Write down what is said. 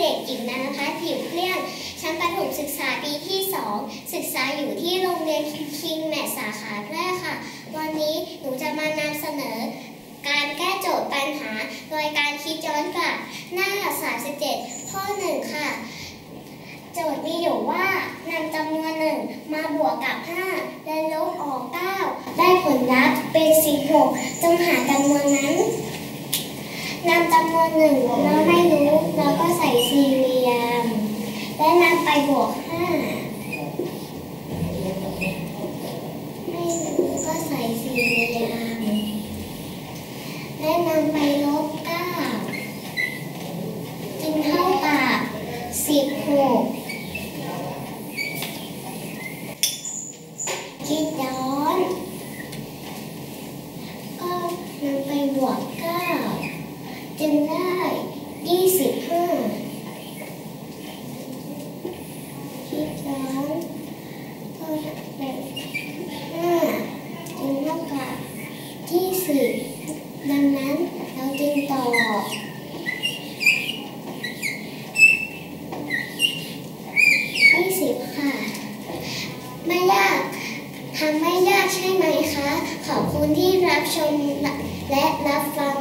เด็กหญิงนันพัฒน์ผิวเคลี้ยง ชั้นประถมศึกษาปีที่ 2 ศึกษาอยู่ที่โรงเรียนคิงแมทสาขาแพร่ค่ะ วันนี้หนูจะมานำเสนอ การแก้โจทย์ปัญหา โดยการคิดย้อนกลับหน้า 37 ข้อ 1 ค่ะ โจทย์มีอยู่ว่านำจำนวนหนึ่งมาบวกกับ 5 และลบออก 9 ได้ผลลัพธ์เป็น 16จงหาจำนวนนั้นนำจำนวนหนึ่งเราไม่รู้เราก็ใส่สี่เหลี่ยม และนำไป บวก5ไม่รู้ก็ใส่สี่เหลี่ยมและนำไปลบ9จึงเท่ากับ16คิดย้อน ก็นำไปบวก9จึงได้25คิบ ดย้อนก็เป็น5จึงเท่ากับ20ดังนั้นเราจึงตอบ20ค่ะ ไม่ยากทำไม่ยากใช่ไหมคะ ขอบคุณที่รับชมและรับฟัง